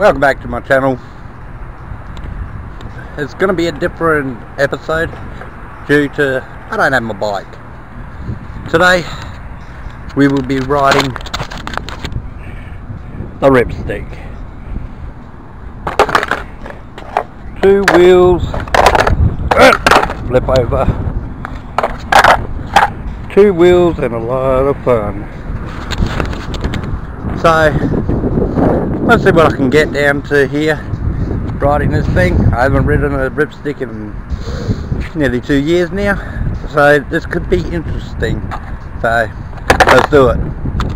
welcome back to my channel. It's going to be a different episode due to I don't have my bike. Today we will be riding the ripstick. Two wheels, flip over, two wheels and a lot of fun. So Let's see what I can get down to here. Riding this thing. I haven't ridden a ripstick in nearly two years now. So this could be interesting. So let's do it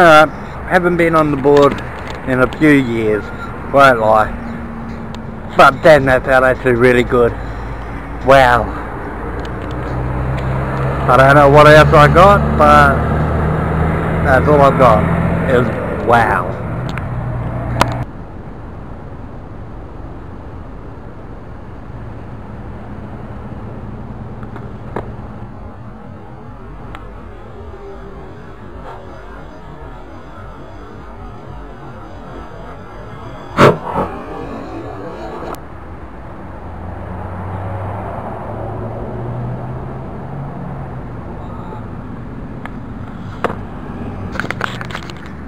Haven't been on the board in a few years, won't lie. But damn that felt actually really good. Wow. I don't know what else I got, but that's all I've got. Is wow.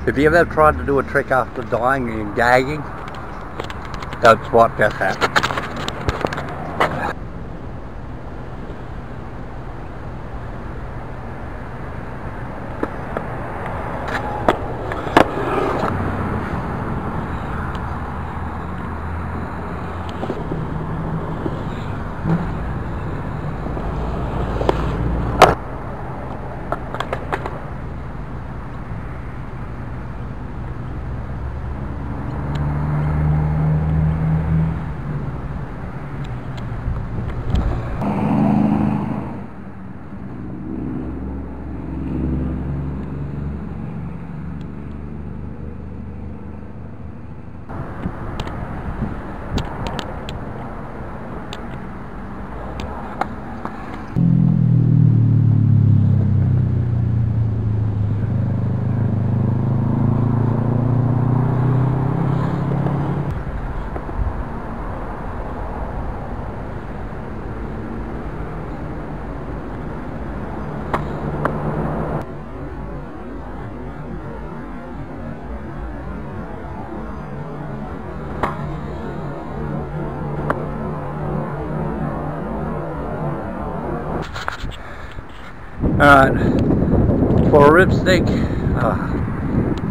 Have you ever tried to do a trick after dying and gagging? That's what just happened. Alright, for a ripstick, uh,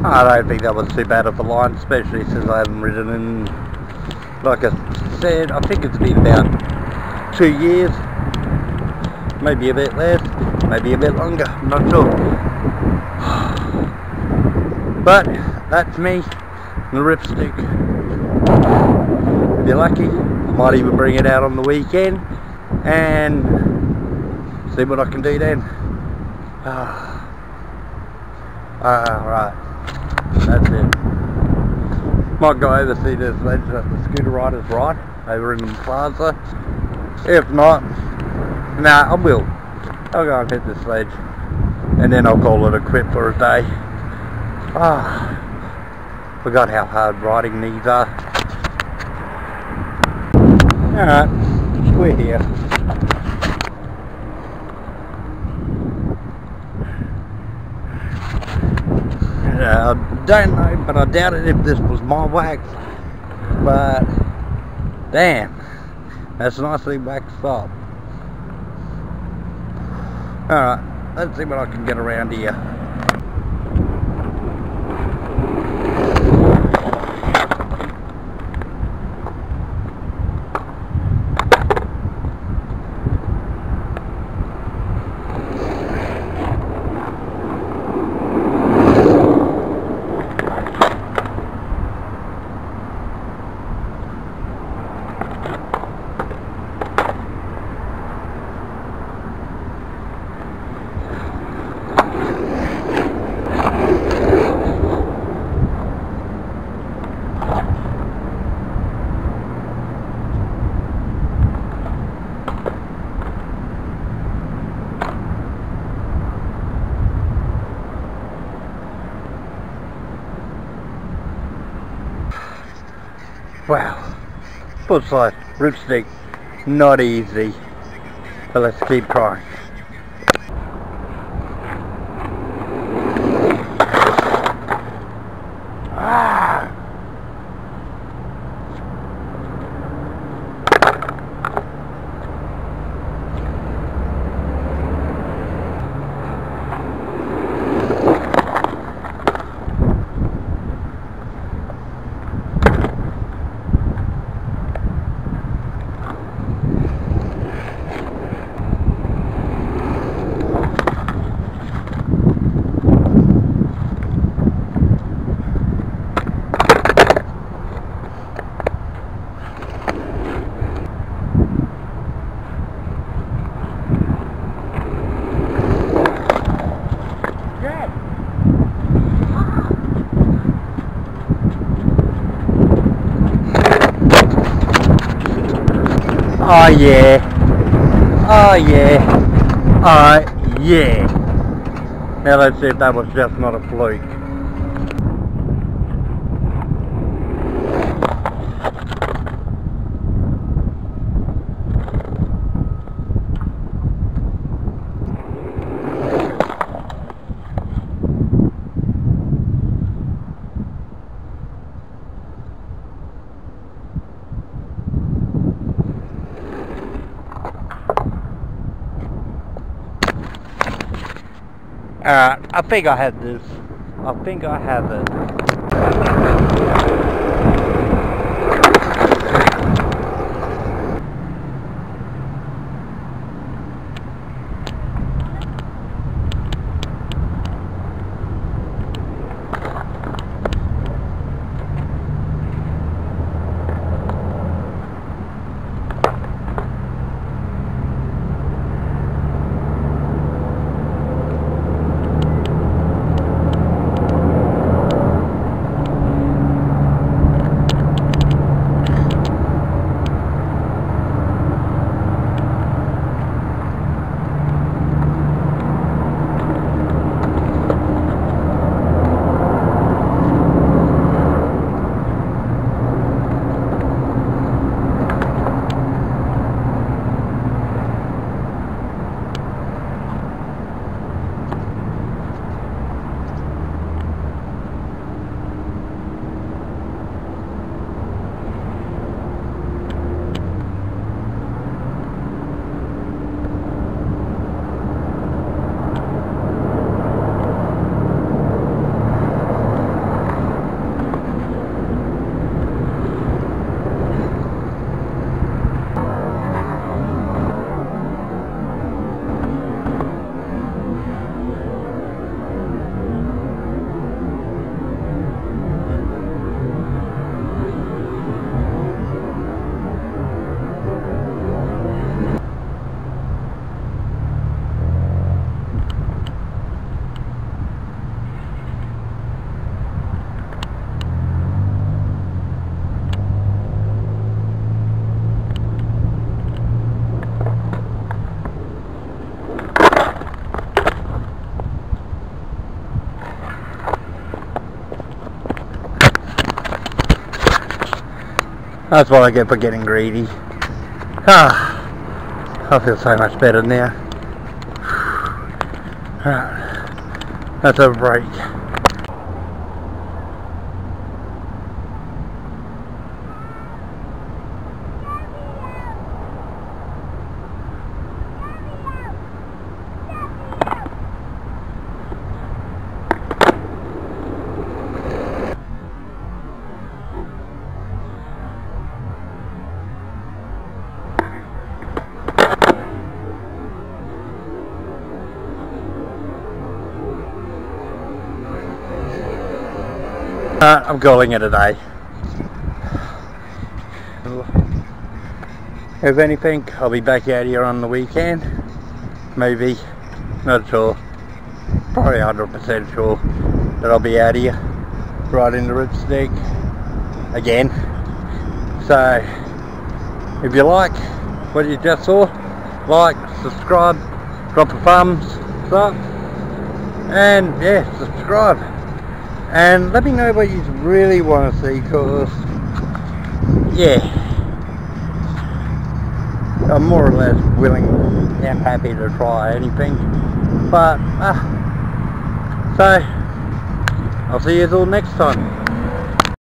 I don't think that was too bad of a line, especially since I haven't ridden in, like I said, I think it's been about two years, maybe a bit less, maybe a bit longer, I'm not sure. But, that's me, the ripstick. If you're lucky, I might even bring it out on the weekend, and see what I can do then. Ah, uh, right. That's it. Might go over see this ledge at the scooter riders ride over in the plaza. If not, nah, I will. I'll go and hit this ledge. And then I'll call it a quit for a day. Ah, forgot how hard riding these are. Alright, we're here. I don't know, but I doubt it if this was my wax. But, damn, that's nicely waxed up. Alright, let's see what I can get around here. Wow. Looks like ripstick, not easy. But let's keep trying. Oh yeah. Oh yeah. Oh yeah. Now let's see if that was just not a fluke. Alright, I think I had this. I think I have it. That's what I get for getting greedy. Ah, I feel so much better now. Right, that's a break. Uh, I'm calling it a day. If anything, I'll be back out here on the weekend. Maybe, not sure. Probably 100% sure that I'll be out here riding the ripstick again. So, if you like what you just saw, like, subscribe, drop a thumbs up, and yeah, subscribe and let me know what you really want to see because yeah. I'm more or less willing and happy to try anything but uh, so I'll see you all next time